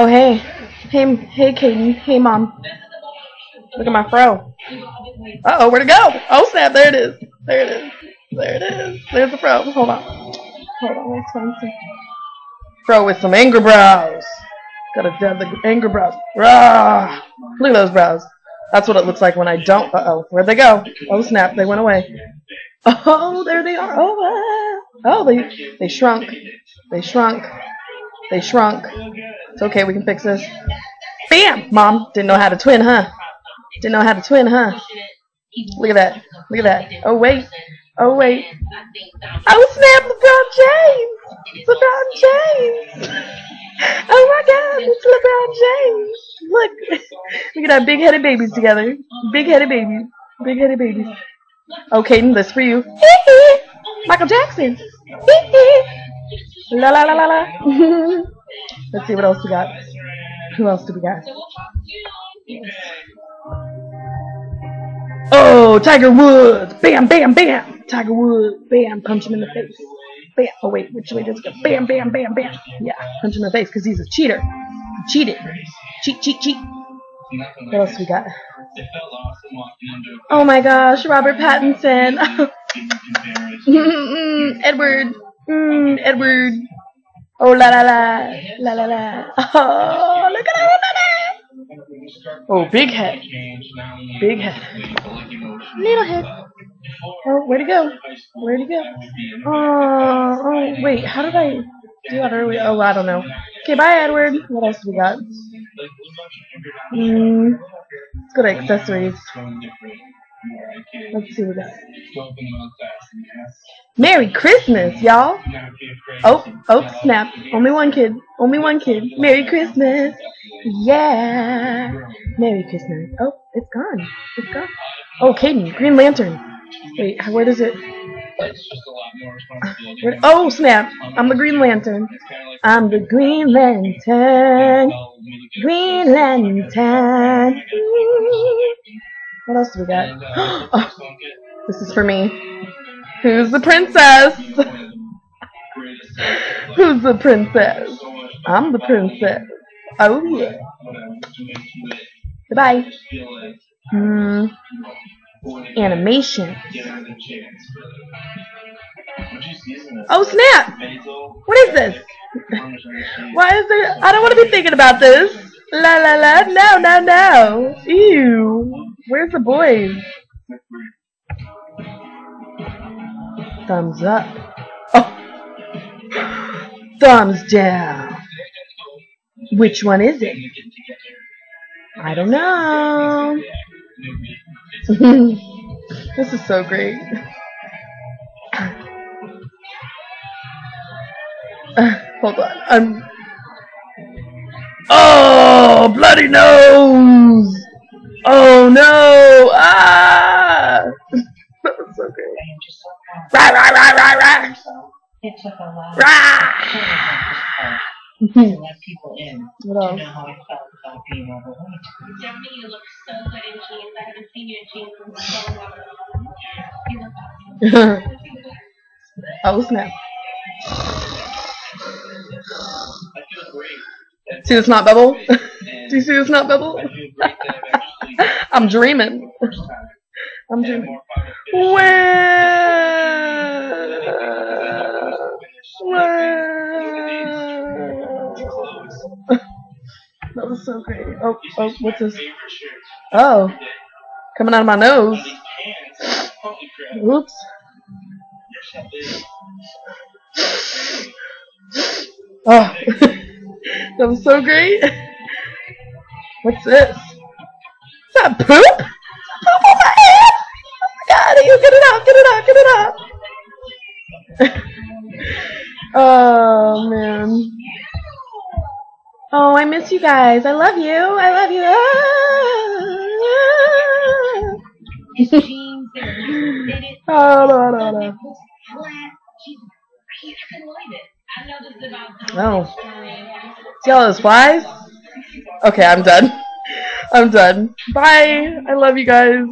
Oh hey, hey, hey, Kaden. Hey, mom. Look at my fro. Uh oh, where'd it go? Oh snap! There it is. There it is. There it is. There's the fro. Hold on. Hold on. Let's find some. Fro with some anger brows. Gotta have the anger brows. Rah! Look at those brows. That's what it looks like when I don't. Uh oh. Where'd they go? Oh snap! They went away. Oh, there they are. Oh, ah. oh, they they shrunk. They shrunk. They shrunk. It's okay. We can fix this. Bam! Mom didn't know how to twin, huh? Didn't know how to twin, huh? Look at that. Look at that. Oh wait. Oh wait. Oh snap! LeBron James. LeBron James. Oh my God! It's LeBron James. Look. Look at that big-headed babies together. Big-headed babies. Big-headed babies. Oh, Kaden, this for you. Michael Jackson. La la la la la. Let's see what else we got. Who else do we got? Oh, Tiger Woods! Bam, bam, bam! Tiger Woods! Bam! Punch him in the face. Bam! Oh wait, which way does it go? Bam, bam, bam, bam! Yeah, punch him in the face because he's a cheater. He cheated. Cheat, cheat, cheat. What else we got? Oh my gosh, Robert Pattinson. Edward. Mm, Edward. Oh la la la. La la la. Oh, look at that. Oh, big head. Big head. Little head. Oh, where'd he go? Where'd he go? Oh, oh, wait, how did I do that earlier? Oh, I don't know. Okay, bye, Edward. What else do we got? Mm, let's go to accessories. Let's see what we got. Merry Christmas, y'all. Oh, oh, snap. Only one kid. Only one kid. Merry Christmas. Yeah. Merry Christmas. Oh, it's gone. It's gone. Oh, Kaden, Green Lantern. Wait, where does it? Where, oh, snap. I'm the Green Lantern. I'm the Green Lantern. Green Lantern. What else do we got? Oh, this is for me. Who's the princess? Who's the princess? I'm the princess. Oh yeah. Goodbye. Hmm. Animation. Oh snap! What is this? Why is there? I don't want to be thinking about this. La la la. No no no. Ew. Where's the boys? Thumbs up. Oh. Thumbs down. Which one is it? I don't know. this is so great. Uh, hold on. I'm. Oh, bloody nose! Oh no! Ah! that was so great. Rah, rah, rah, rah, rah! It took a lot Rah! to let people in What to else? know how I felt about being overweight. Jeremy, you look so good in jeans. I haven't seen you in jeans in so long. You look awesome. oh snap! See the snot bubble? Do you see the snot bubble? I'm dreaming. I'm dreaming. Wow! Wow! That was so great. Oh, oh, what's this? Oh, coming out of my nose. Oops. Oh, that was so great. What's this? Is that poop? Poop on my head! Oh my god, you get it out, get it out, get it out! oh man. Oh, I miss you guys. I love you. I love you. Were. Ah. Oh, no, no, no. Oh. See all those flies? Okay, I'm done. I'm done. Bye. I love you guys.